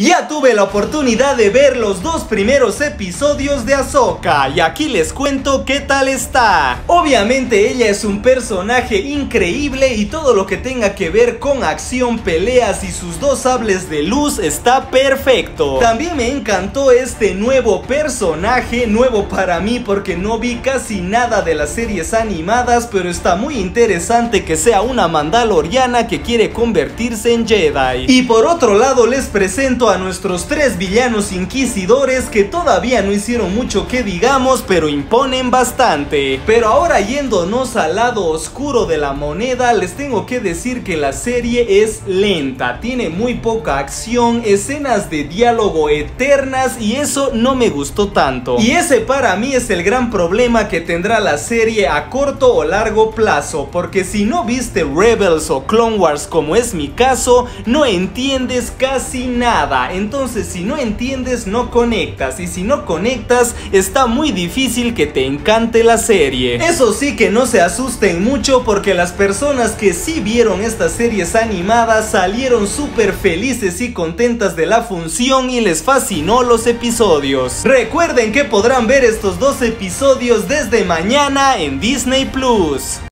Ya tuve la oportunidad de ver los dos primeros episodios de Ahsoka y aquí les cuento qué tal está. Obviamente ella es un personaje increíble y todo lo que tenga que ver con acción, peleas y sus dos sables de luz está perfecto. También me encantó este nuevo personaje, nuevo para mí porque no vi casi nada de las series animadas, pero está muy interesante que sea una mandaloriana que quiere convertirse en Jedi. Y por otro lado les presento a nuestros tres villanos inquisidores que todavía no hicieron mucho que digamos, pero imponen bastante. Pero ahora yéndonos al lado oscuro de la moneda, les tengo que decir que la serie es lenta, tiene muy poca acción, escenas de diálogo eternas y eso no me gustó tanto. Y ese para mí es el gran problema que tendrá la serie a corto o largo plazo, porque si no viste Rebels o Clone Wars como es mi caso, no entiendes casi entonces si no entiendes no conectas y si no conectas está muy difícil que te encante la serie. Eso sí que no se asusten mucho porque las personas que sí vieron estas series animadas salieron súper felices y contentas de la función y les fascinó los episodios. Recuerden que podrán ver estos dos episodios desde mañana en Disney Plus.